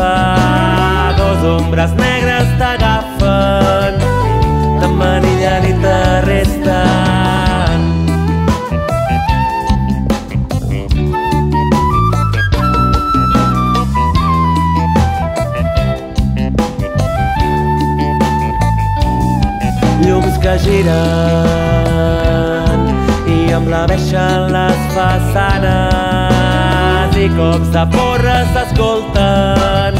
gespa Dos ombres negres t'agafen T'emmanillen i t'arresten llums que giren i emblaveixen les façanes i cops de porra s'escolten.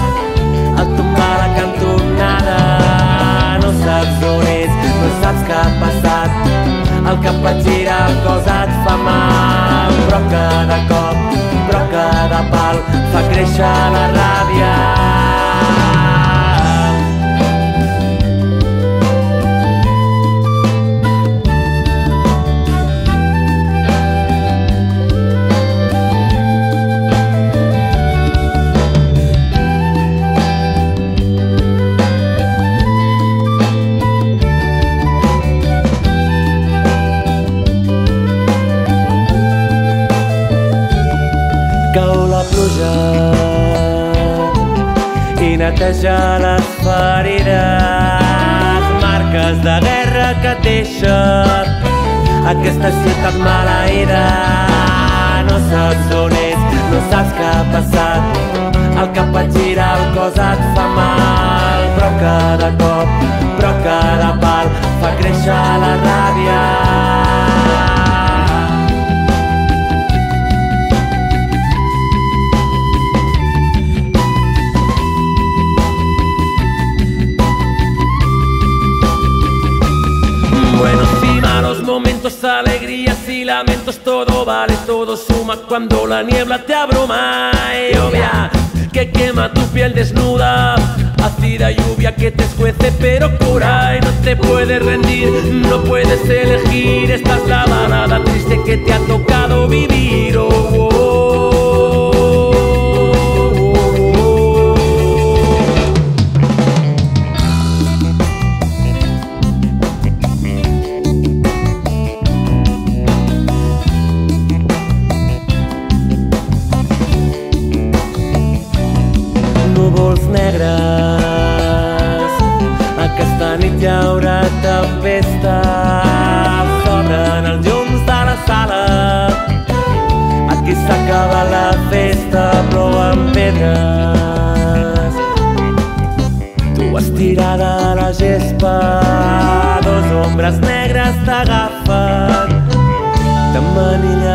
Al tombar la cantonada no saps on és, no saps què ha passat. El cap et gira, el cos et fa mal. Però cada cop, però cada pal fa créixer la ràbia cau la pluja i neteja les ferides, marques de guerra que deixa aquesta ciutat maleïda. No saps on és, no saps què ha passat, el cap et gira, el cos et fa mal, però cada cop, alegrías y lamentos, todo vale, todo suma cuando la niebla te abruma. Lluvia que quema tu piel desnuda, ácida lluvia que te escuece pero cura y no te puedes rendir, no puedes elegir. Esta es la triste que te ha tocado vivir. Oh, oh, núvols negres. Aquesta nit hi haurà tempesta. S'obren els llums de la sala. Aquí s'acaba la festa, plouen pedres. Tu estirada a la gespa, dos ombres negres t'agafen, t'emmanillen.